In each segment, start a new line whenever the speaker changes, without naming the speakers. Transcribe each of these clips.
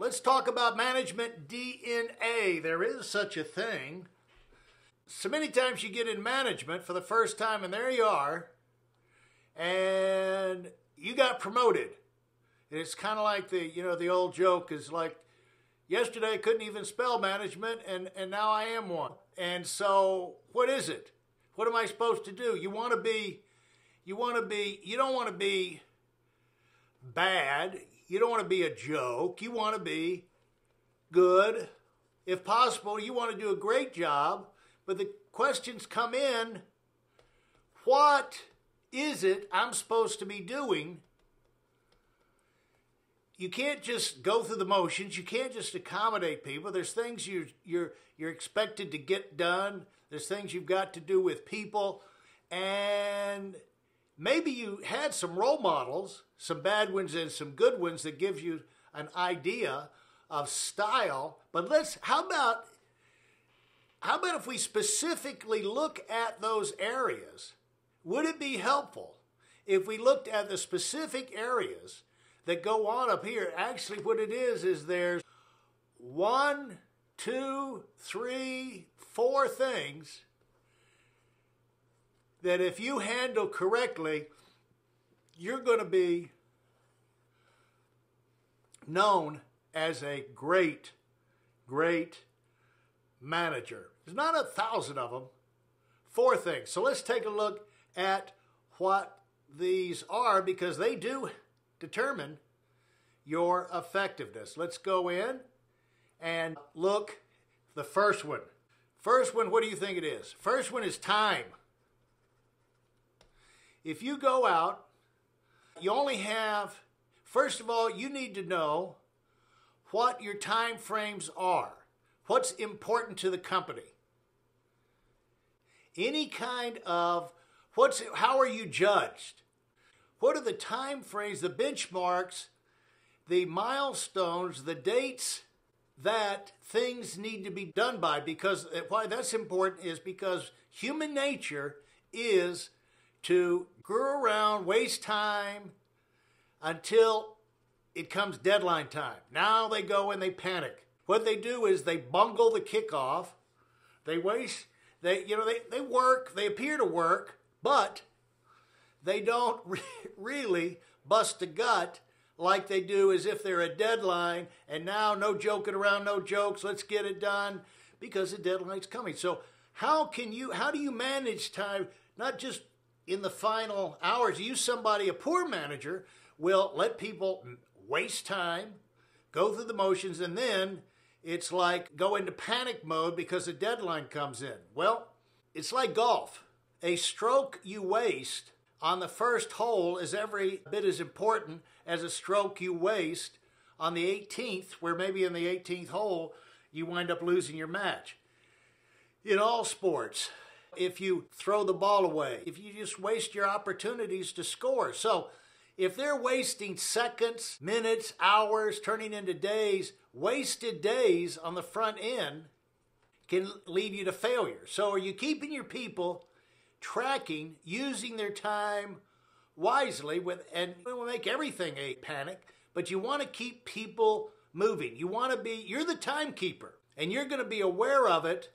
Let's talk about management DNA. There is such a thing. So many times you get in management for the first time, and there you are, and you got promoted. And it's kind of like the you know the old joke is like, yesterday I couldn't even spell management, and and now I am one. And so, what is it? What am I supposed to do? You want to be, you want to be, you don't want to be bad. You don't want to be a joke. You want to be good. If possible, you want to do a great job. But the questions come in what is it I'm supposed to be doing? You can't just go through the motions. You can't just accommodate people. There's things you, you're, you're expected to get done. There's things you've got to do with people. And maybe you had some role models, some bad ones and some good ones that gives you an idea of style. But let's how about how about if we specifically look at those areas? Would it be helpful if we looked at the specific areas that go on up here? Actually, what it is is there's one, two, three, four things that if you handle correctly, you're going to be known as a great, great manager. There's not a thousand of them. Four things. So let's take a look at what these are because they do determine your effectiveness. Let's go in and look the first one. First one, what do you think it is? First one is time. If you go out, you only have, first of all, you need to know what your time frames are. What's important to the company? Any kind of what's how are you judged? What are the time frames, the benchmarks, the milestones, the dates that things need to be done by? Because why that's important is because human nature is to screw around, waste time until it comes deadline time. Now they go and they panic. What they do is they bungle the kickoff. They waste, they, you know, they, they work, they appear to work, but they don't re- really bust a gut like they do as if they're a deadline and now no joking around, no jokes, let's get it done because the deadline's coming. So how can you how do you manage time not just in the final hours? You somebody a poor manager will let people waste time, go through the motions and then it's like go into panic mode because a deadline comes in. Well, it's like golf. A stroke you waste on the first hole is every bit as important as a stroke you waste on the 18th, where maybe in the 18th hole you wind up losing your match. In all sports, if you throw the ball away, if you just waste your opportunities to score. So if they're wasting seconds, minutes, hours, turning into days, wasted days on the front end can lead you to failure. So, are you keeping your people tracking, using their time wisely with and it will make everything a panic, but you want to keep people moving. You want to be you're the timekeeper and you're going to be aware of it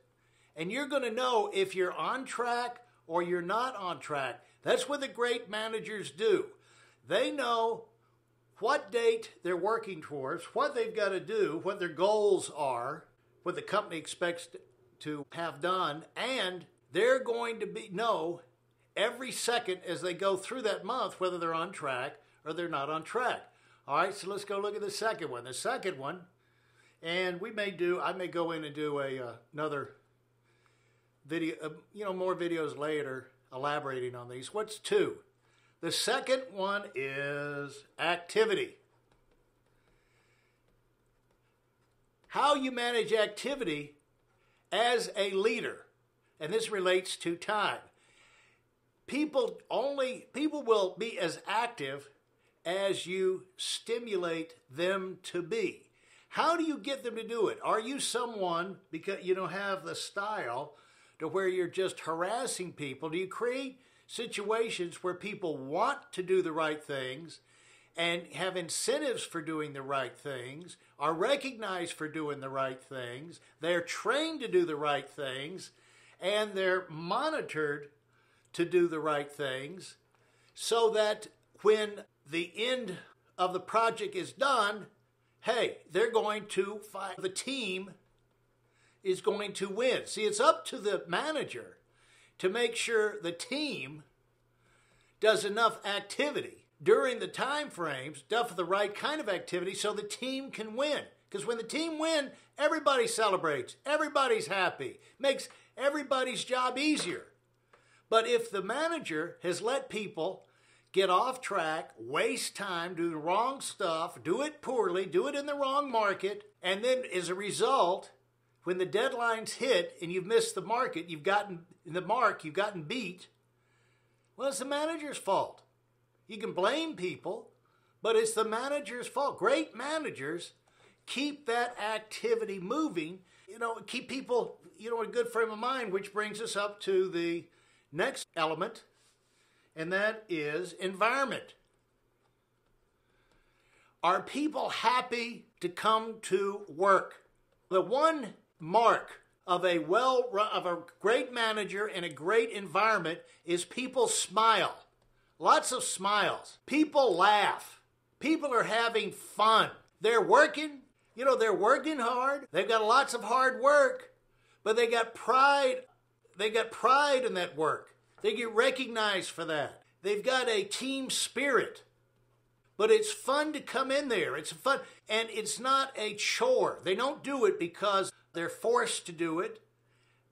and you're going to know if you're on track or you're not on track. That's what the great managers do. They know what date they're working towards, what they've got to do, what their goals are, what the company expects to have done, and they're going to be know every second as they go through that month whether they're on track or they're not on track. All right, so let's go look at the second one. The second one, and we may do, I may go in and do a uh, another video, uh, you know, more videos later elaborating on these. What's two? The second one is activity. How you manage activity as a leader. And this relates to time. People only people will be as active as you stimulate them to be. How do you get them to do it? Are you someone because you don't have the style to where you're just harassing people? Do you create situations where people want to do the right things and have incentives for doing the right things? are recognized for doing the right things, they're trained to do the right things, and they're monitored to do the right things so that when the end of the project is done, hey, they're going to find the team is going to win. See, it's up to the manager to make sure the team does enough activity during the time frames, does the right kind of activity so the team can win. Because when the team win, everybody celebrates, everybody's happy, makes everybody's job easier. But if the manager has let people get off track, waste time, do the wrong stuff, do it poorly, do it in the wrong market, and then as a result, when the deadline's hit and you've missed the market, you've gotten the mark, you've gotten beat, well, it's the manager's fault. You can blame people, but it's the manager's fault. Great managers keep that activity moving, you know, keep people, you know, in a good frame of mind, which brings us up to the next element, and that is environment. Are people happy to come to work? The one mark of a well of a great manager in a great environment is people smile. Lots of smiles. People laugh. People are having fun. They're working, you know, they're working hard. They've got lots of hard work, but they got pride. They got pride in that work. They get recognized for that. They've got a team spirit. But it's fun to come in there. It's fun and it's not a chore. They don't do it because they're forced to do it.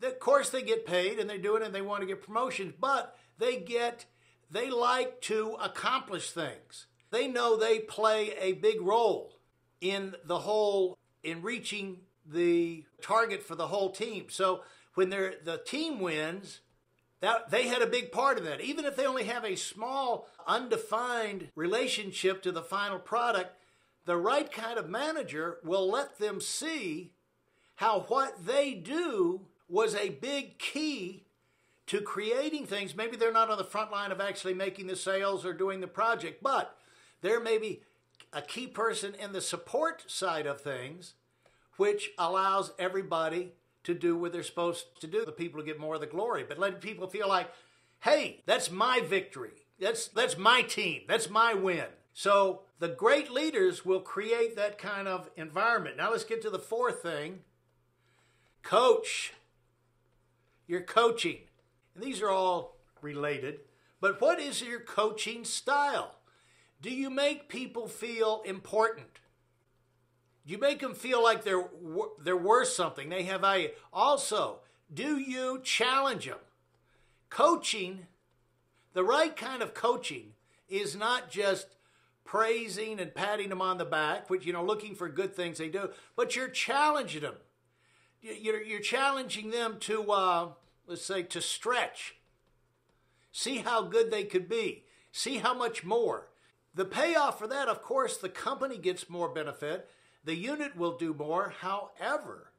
Of course, they get paid and they're doing it and they want to get promotions, but they get, they like to accomplish things. They know they play a big role in the whole, in reaching the target for the whole team. So when they're, the team wins, that, they had a big part of that. Even if they only have a small, undefined relationship to the final product, the right kind of manager will let them see how what they do was a big key to creating things. Maybe they're not on the front line of actually making the sales or doing the project, but they're maybe a key person in the support side of things, which allows everybody to do what they're supposed to do. The people who get more of the glory, but letting people feel like, hey, that's my victory. That's that's my team. That's my win. So the great leaders will create that kind of environment. Now let's get to the fourth thing, Coach. You're coaching. And these are all related. But what is your coaching style? Do you make people feel important? Do you make them feel like they're they're worth something? They have value. Also, do you challenge them? Coaching, the right kind of coaching is not just praising and patting them on the back, which you know, looking for good things they do, but you're challenging them you're, you're challenging them to, uh, let's say, to stretch. See how good they could be. See how much more. The payoff for that, of course, the company gets more benefit. The unit will do more. However,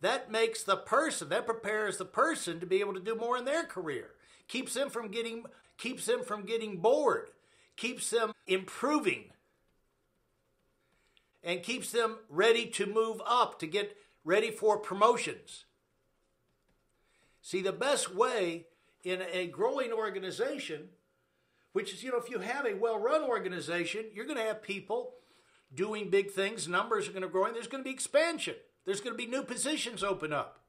that makes the person, that prepares the person to be able to do more in their career. Keeps them from getting, keeps them from getting bored. Keeps them improving. And keeps them ready to move up, to get ready for promotions. See, the best way in a growing organization, which is, you know, if you have a well run organization, you're going to have people doing big things, numbers are going to grow, and there's going to be expansion. There's going to be new positions open up.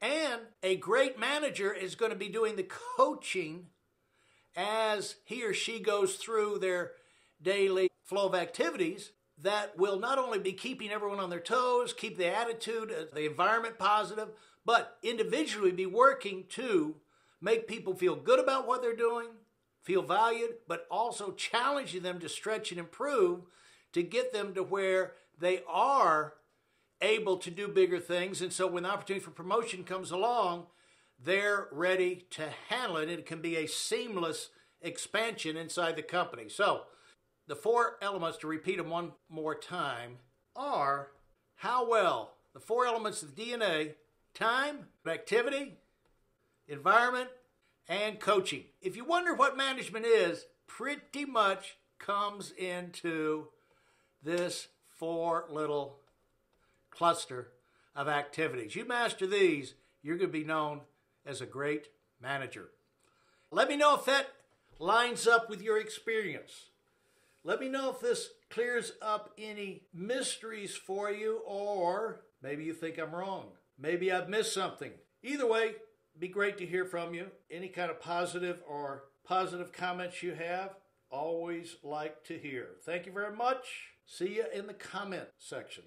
And a great manager is going to be doing the coaching as he or she goes through their daily flow of activities that will not only be keeping everyone on their toes, keep the attitude, uh, the environment positive, but individually be working to make people feel good about what they're doing, feel valued, but also challenging them to stretch and improve to get them to where they are able to do bigger things. And so when the opportunity for promotion comes along, they're ready to handle it. It can be a seamless expansion inside the company. So, the four elements, to repeat them one more time, are how well the four elements of DNA time, activity, environment, and coaching. If you wonder what management is, pretty much comes into this four little cluster of activities. You master these, you're going to be known as a great manager. Let me know if that lines up with your experience. Let me know if this clears up any mysteries for you, or maybe you think I'm wrong. Maybe I've missed something. Either way, be great to hear from you. Any kind of positive or positive comments you have, always like to hear. Thank you very much. See you in the comment section.